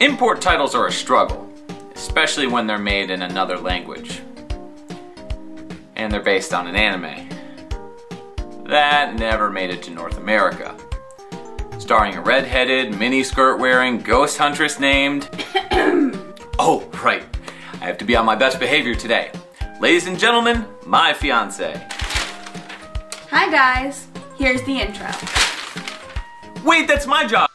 Import titles are a struggle, especially when they're made in another language. And they're based on an anime. That never made it to North America. Starring a red-headed, mini-skirt wearing ghost huntress named... oh, right. I have to be on my best behavior today. Ladies and gentlemen, my fiance. Hi guys, here's the intro. Wait, that's my job!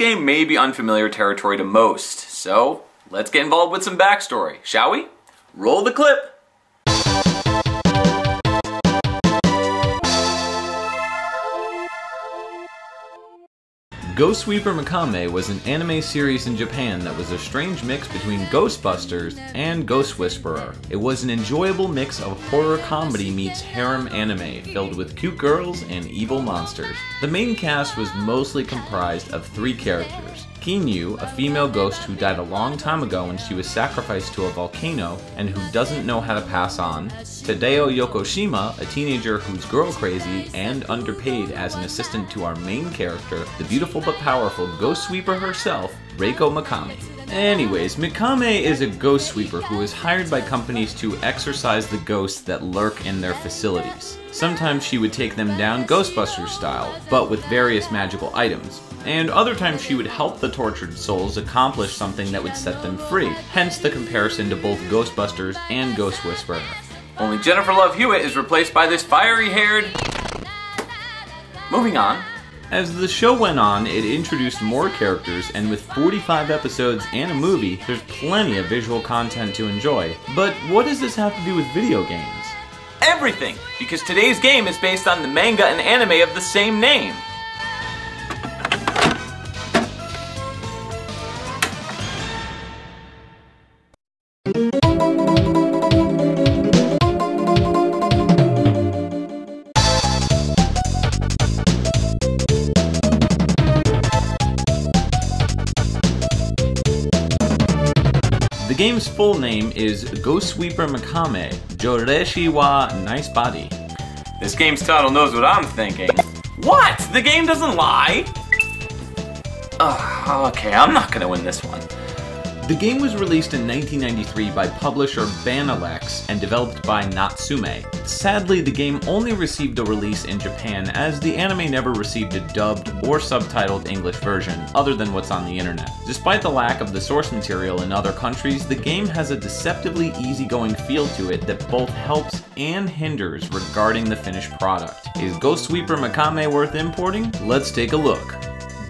Game may be unfamiliar territory to most, so let's get involved with some backstory, shall we? Roll the clip! Ghost Sweeper Mikami was an anime series in Japan that was a strange mix between Ghostbusters and Ghost Whisperer. It was an enjoyable mix of horror comedy meets harem anime, filled with cute girls and evil monsters. The main cast was mostly comprised of three characters. Kinyu, a female ghost who died a long time ago when she was sacrificed to a volcano and who doesn't know how to pass on. Tadao Yokoshima, a teenager who's girl crazy and underpaid as an assistant to our main character, the beautiful but powerful ghost sweeper herself, Reiko Mikami. Anyways, Mikami is a ghost sweeper who is hired by companies to exorcise the ghosts that lurk in their facilities. Sometimes she would take them down Ghostbusters style, but with various magical items. And other times she would help the tortured souls accomplish something that would set them free, hence the comparison to both Ghostbusters and Ghost Whisperer. Only Jennifer Love Hewitt is replaced by this fiery haired. Moving on. As the show went on, it introduced more characters, and with 45 episodes and a movie, there's plenty of visual content to enjoy. But what does this have to do with video games? Everything! Because today's game is based on the manga and anime of the same name. Game's full name is Ghost Sweeper Mikami Joreshi wa Nice Body. This game's title knows what I'm thinking. What? The game doesn't lie? Ugh, okay, I'm not gonna win this one. The game was released in 1993 by publisher Banalex and developed by Natsume. Sadly, the game only received a release in Japan as the anime never received a dubbed or subtitled English version, other than what's on the internet. Despite the lack of the source material in other countries, the game has a deceptively easygoing feel to it that both helps and hinders regarding the finished product. Is Ghost Sweeper Mikami worth importing? Let's take a look.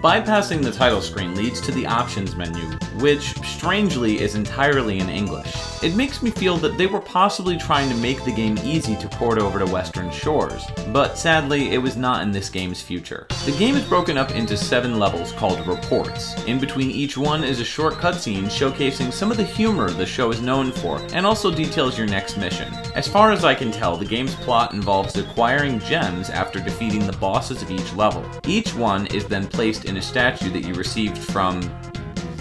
Bypassing the title screen leads to the options menu, which, strangely, is entirely in English. It makes me feel that they were possibly trying to make the game easy to port over to Western shores, but sadly, it was not in this game's future. The game is broken up into seven levels called reports. In between each one is a short cutscene showcasing some of the humor the show is known for, and also details your next mission. As far as I can tell, the game's plot involves acquiring gems after defeating the bosses of each level. Each one is then placed in a statue that you received from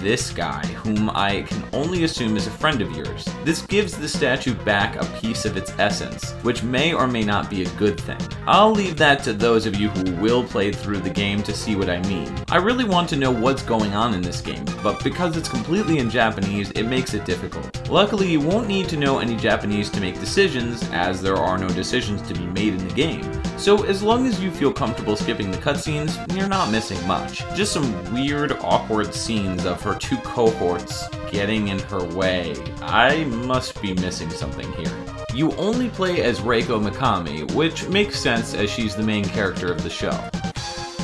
this guy, whom I can only assume is a friend of yours. This gives the statue back a piece of its essence, which may or may not be a good thing. I'll leave that to those of you who will play through the game to see what I mean. I really want to know what's going on in this game, but because it's completely in Japanese, it makes it difficult. Luckily, you won't need to know any Japanese to make decisions, as there are no decisions to be made in the game. So as long as you feel comfortable skipping the cutscenes, you're not missing much. Just some weird, awkward scenes of her two cohorts getting in her way. I must be missing something here. You only play as Reiko Mikami, which makes sense as she's the main character of the show.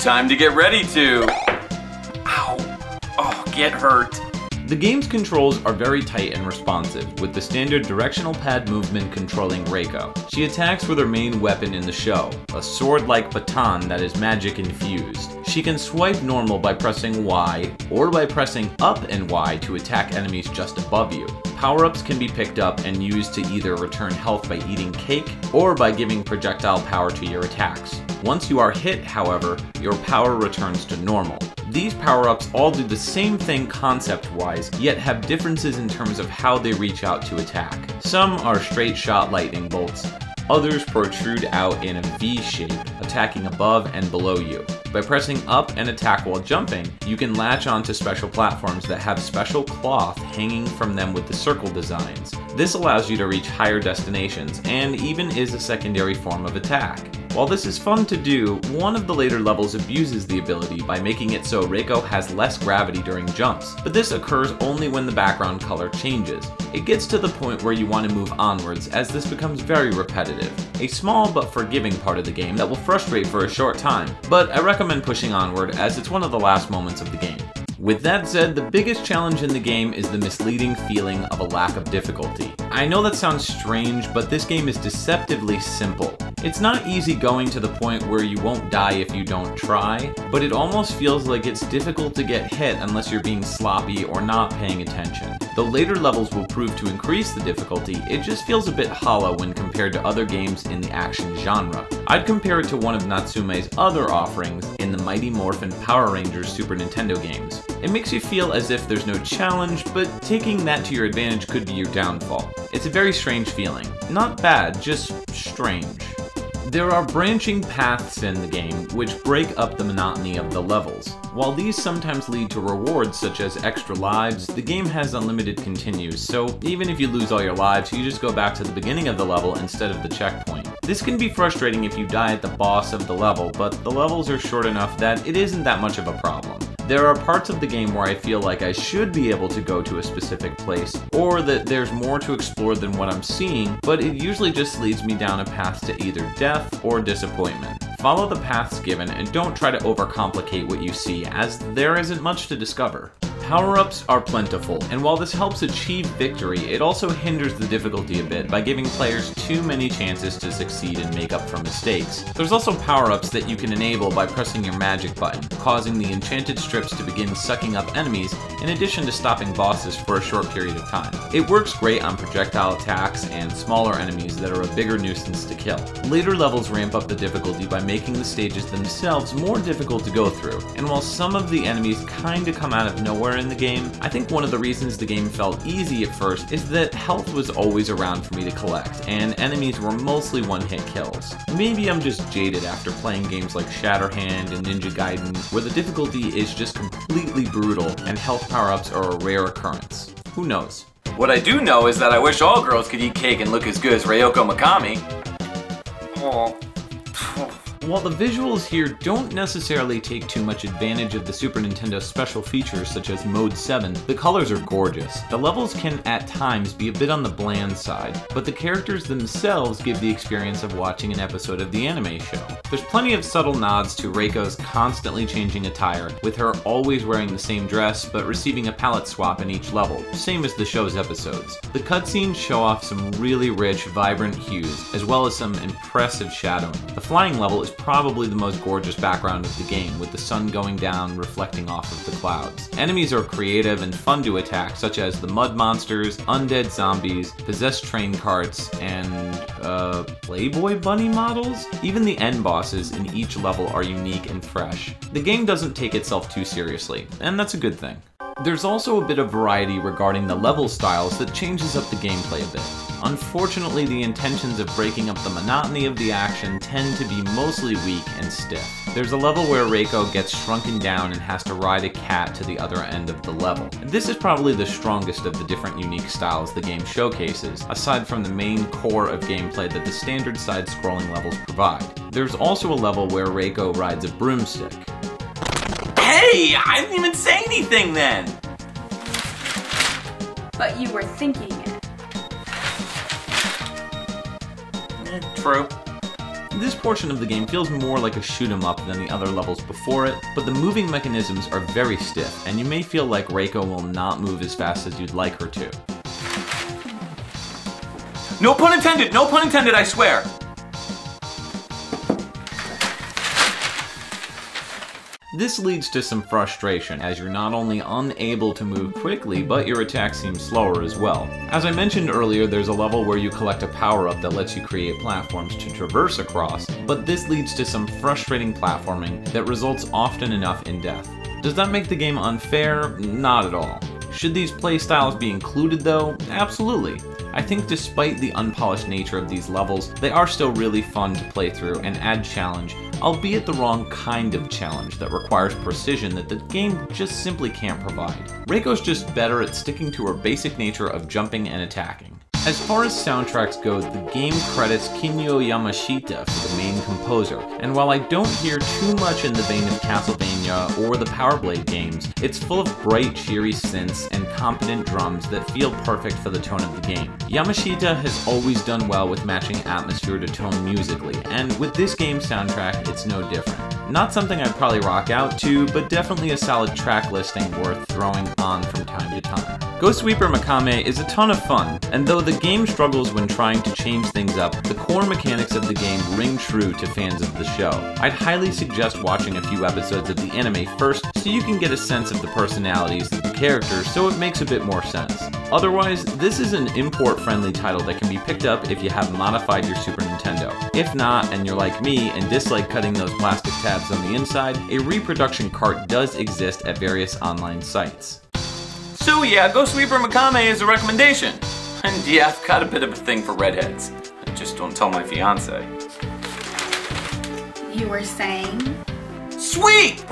Time to get ready to. Ow. Oh, get hurt. The game's controls are very tight and responsive, with the standard directional pad movement controlling Reiko. She attacks with her main weapon in the show, a sword-like baton that is magic infused. She can swipe normal by pressing Y, or by pressing up and Y to attack enemies just above you. Power-ups can be picked up and used to either return health by eating cake, or by giving projectile power to your attacks. Once you are hit, however, your power returns to normal. These power-ups all do the same thing concept-wise, yet have differences in terms of how they reach out to attack. Some are straight shot lightning bolts, Others protrude out in a V shape, attacking above and below you. By pressing up and attack while jumping, you can latch onto special platforms that have special cloth hanging from them with the circle designs. This allows you to reach higher destinations, and even is a secondary form of attack. While this is fun to do, one of the later levels abuses the ability by making it so Reiko has less gravity during jumps, but this occurs only when the background color changes. It gets to the point where you want to move onwards as this becomes very repetitive. A small but forgiving part of the game that will frustrate for a short time, but I recommend pushing onward as it's one of the last moments of the game. With that said, the biggest challenge in the game is the misleading feeling of a lack of difficulty. I know that sounds strange, but this game is deceptively simple. It's not easy going to the point where you won't die if you don't try, but it almost feels like it's difficult to get hit unless you're being sloppy or not paying attention. Though later levels will prove to increase the difficulty, it just feels a bit hollow when compared to other games in the action genre. I'd compare it to one of Natsume's other offerings in the Mighty Morphin Power Rangers Super Nintendo games. It makes you feel as if there's no challenge, but taking that to your advantage could be your downfall. It's a very strange feeling. Not bad, just strange. There are branching paths in the game which break up the monotony of the levels. While these sometimes lead to rewards such as extra lives, the game has unlimited continues, so even if you lose all your lives, you just go back to the beginning of the level instead of the checkpoint. This can be frustrating if you die at the boss of the level, but the levels are short enough that it isn't that much of a problem. There are parts of the game where I feel like I should be able to go to a specific place, or that there's more to explore than what I'm seeing, but it usually just leads me down a path to either death or disappointment. Follow the paths given and don't try to overcomplicate what you see, as there isn't much to discover. Power-ups are plentiful, and while this helps achieve victory, it also hinders the difficulty a bit by giving players too many chances to succeed and make up for mistakes. There's also power-ups that you can enable by pressing your magic button, causing the enchanted strips to begin sucking up enemies, in addition to stopping bosses for a short period of time. It works great on projectile attacks and smaller enemies that are a bigger nuisance to kill. Later levels ramp up the difficulty by making the stages themselves more difficult to go through, and while some of the enemies kinda come out of nowhere in the game. I think one of the reasons the game felt easy at first is that health was always around for me to collect, and enemies were mostly one-hit kills. Maybe I'm just jaded after playing games like Shatterhand and Ninja Gaiden, where the difficulty is just completely brutal and health power-ups are a rare occurrence. Who knows? What I do know is that I wish all girls could eat cake and look as good as Ryoko Mikami. Oh. While the visuals here don't necessarily take too much advantage of the Super Nintendo special features such as Mode 7, the colors are gorgeous. The levels can at times be a bit on the bland side, but the characters themselves give the experience of watching an episode of the anime show. There's plenty of subtle nods to Reiko's constantly changing attire, with her always wearing the same dress but receiving a palette swap in each level, same as the show's episodes. The cutscenes show off some really rich, vibrant hues, as well as some impressive shadowing. The flying level is probably the most gorgeous background of the game, with the sun going down reflecting off of the clouds. Enemies are creative and fun to attack, such as the mud monsters, undead zombies, possessed train carts, and, uh, Playboy bunny models? Even the end bosses in each level are unique and fresh. The game doesn't take itself too seriously, and that's a good thing. There's also a bit of variety regarding the level styles that changes up the gameplay a bit. Unfortunately, the intentions of breaking up the monotony of the action tend to be mostly weak and stiff. There's a level where Reiko gets shrunken down and has to ride a cat to the other end of the level. This is probably the strongest of the different unique styles the game showcases, aside from the main core of gameplay that the standard side-scrolling levels provide. There's also a level where Reiko rides a broomstick. Hey, I didn't even say anything then! But you were thinking true. This portion of the game feels more like a shoot 'em up than the other levels before it, but the moving mechanisms are very stiff, and you may feel like Reiko will not move as fast as you'd like her to. No pun intended, no pun intended, I swear. This leads to some frustration, as you're not only unable to move quickly, but your attack seems slower as well. As I mentioned earlier, there's a level where you collect a power-up that lets you create platforms to traverse across, but this leads to some frustrating platforming that results often enough in death. Does that make the game unfair? Not at all. Should these playstyles be included though? Absolutely. I think despite the unpolished nature of these levels, they are still really fun to play through and add challenge, albeit the wrong kind of challenge that requires precision that the game just simply can't provide. Reiko's just better at sticking to her basic nature of jumping and attacking. As far as soundtracks go, the game credits Kinuyo Yamashita for the main composer, and while I don't hear too much in the vein of Castlevania or the Power Blade games, it's full of bright, cheery synths and competent drums that feel perfect for the tone of the game. Yamashita has always done well with matching atmosphere to tone musically, and with this game's soundtrack, it's no different. Not something I'd probably rock out to, but definitely a solid track listing worth throwing on from time to time. Ghost Sweeper Mikami is a ton of fun, and though the game struggles when trying to change things up, the core mechanics of the game ring true to fans of the show. I'd highly suggest watching a few episodes of the anime first so you can get a sense of the personalities of the characters so it makes a bit more sense. Otherwise, this is an import friendly title that can be picked up if you have modified your Super Nintendo. If not, and you're like me and dislike cutting those plastic tabs on the inside, a reproduction cart does exist at various online sites. So yeah, Ghost Sweeper Mikami is a recommendation. And yeah, I've got a bit of a thing for redheads. I Just don't tell my fiance. You were saying? Sweet!